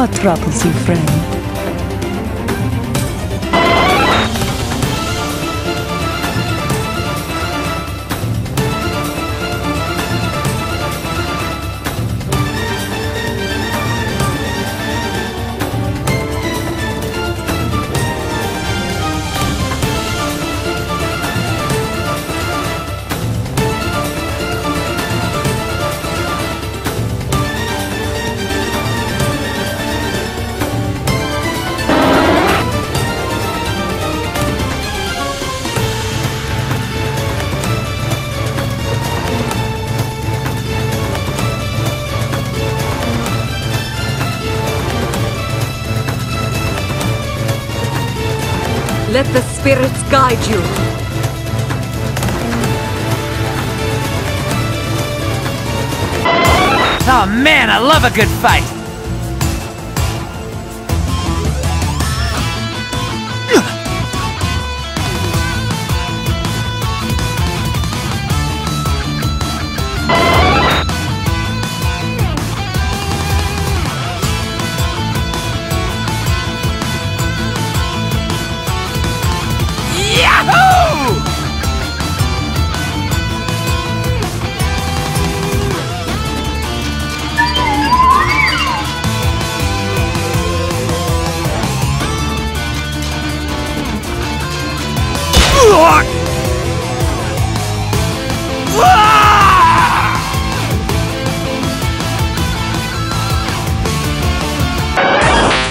What troubles you, friend? Let the spirits guide you. Oh man, I love a good fight!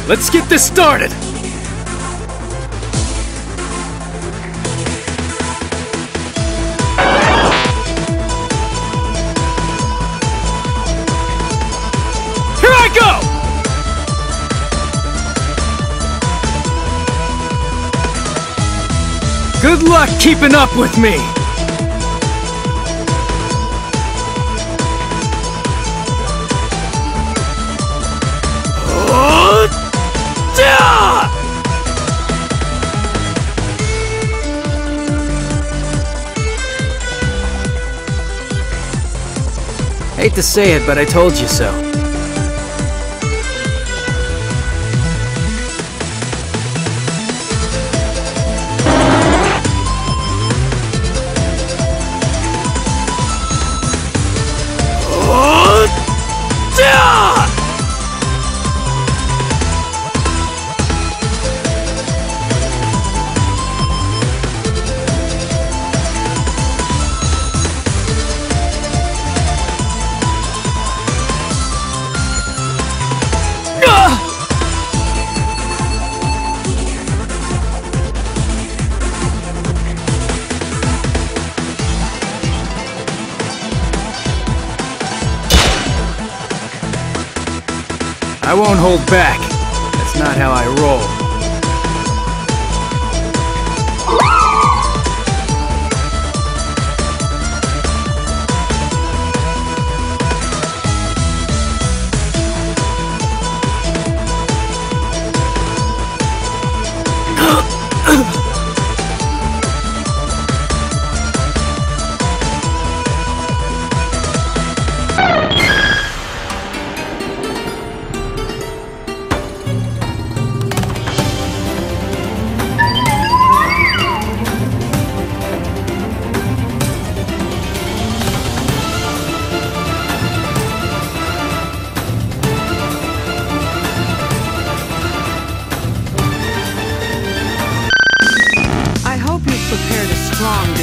Let's get this started! Here I go! Good luck keeping up with me! To say it, but I told you so. I won't hold back. That's not how I roll. strong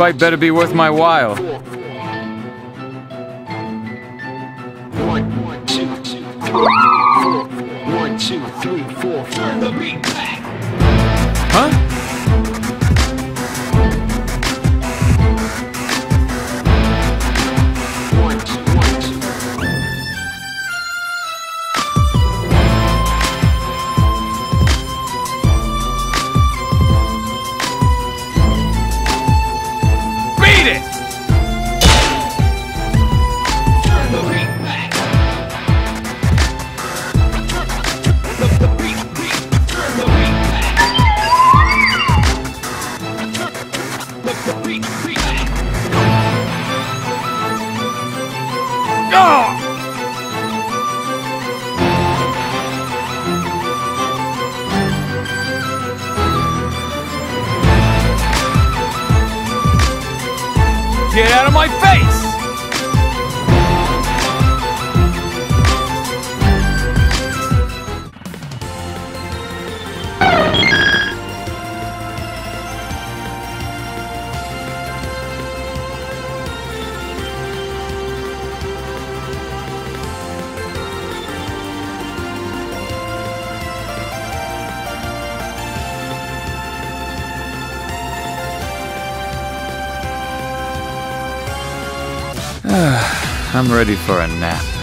fight better be worth my while. Huh? Get out of my face! I'm ready for a nap.